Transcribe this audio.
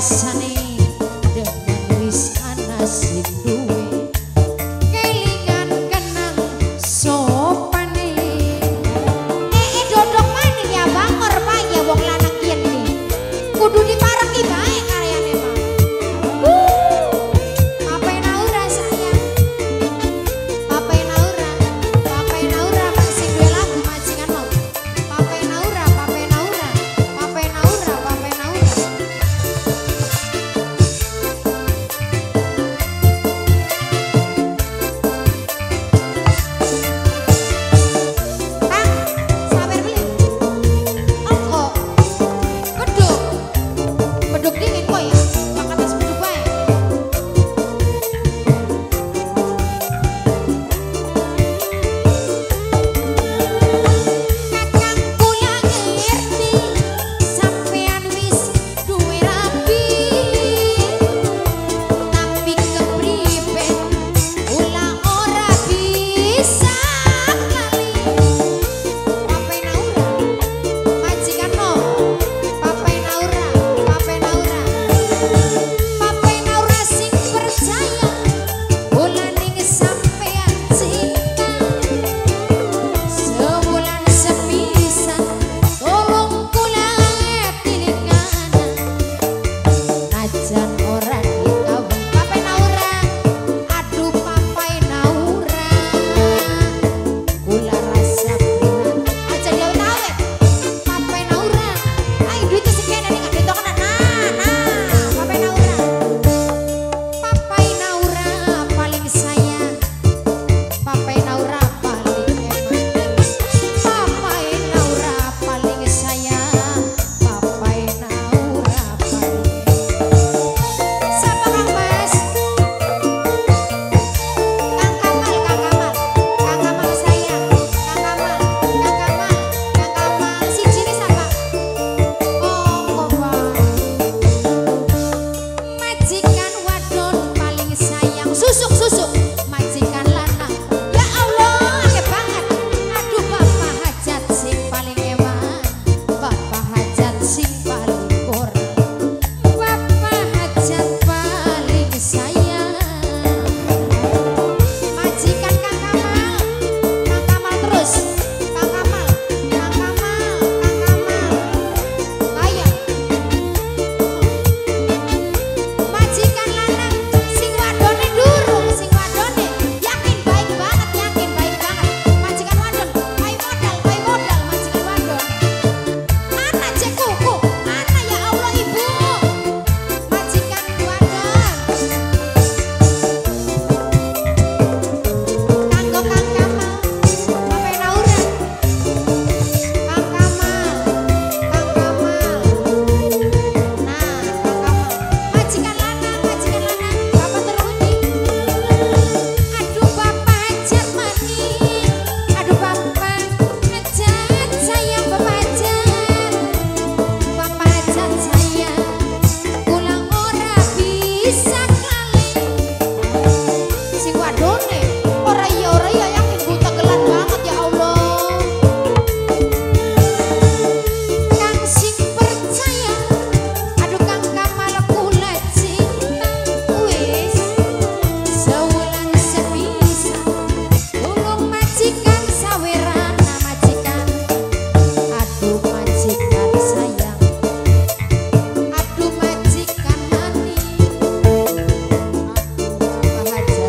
my